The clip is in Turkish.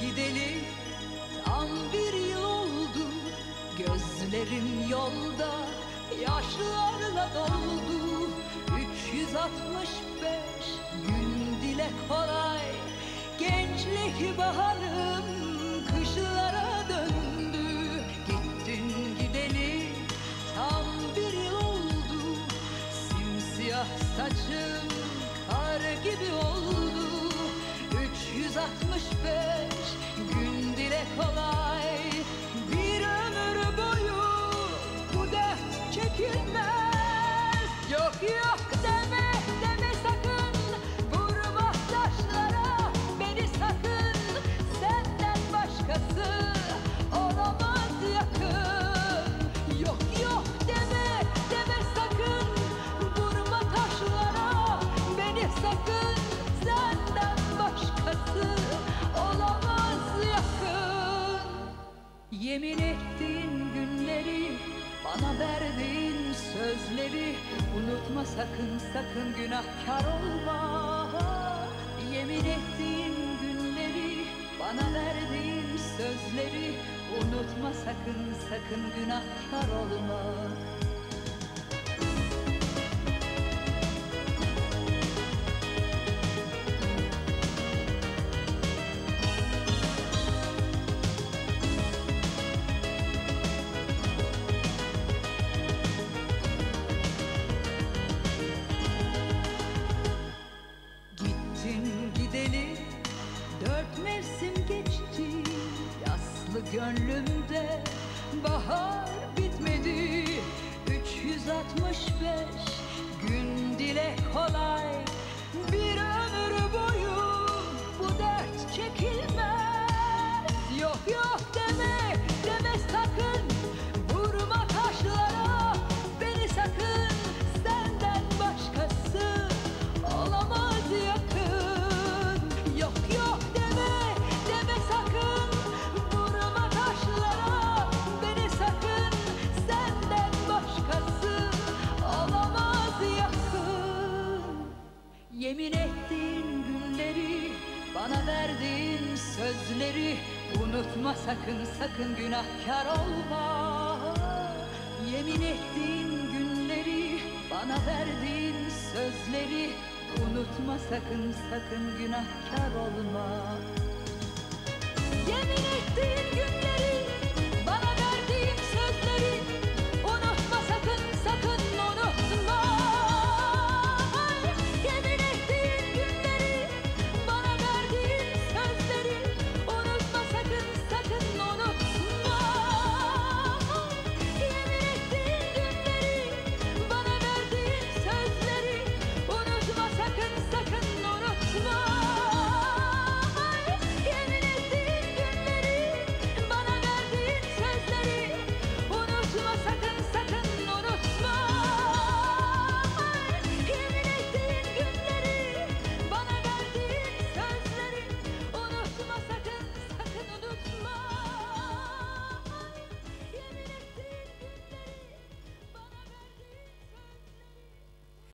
Gideli tam bir yıl oldu Gözlerim yolda yaşlarla doldu. 365 gün dile kolay Gençlik baharım kışlara döndü. Gittin gideli tam bir yıl oldu. Simsiyah saçım kar gibi oldu. 365 gün dile sakın sakın günahkar olma. Yemin ettiğin günleri bana verdiğin sözleri unutma. Sakın sakın günahkar olma gönlümde bahar bitmedi. 365 gün dile kolay. Bir sözleri Unutma sakın sakın günahkar olma. Yemin ettiğin günleri bana verdiğin sözleri Unutma sakın sakın günahkar olma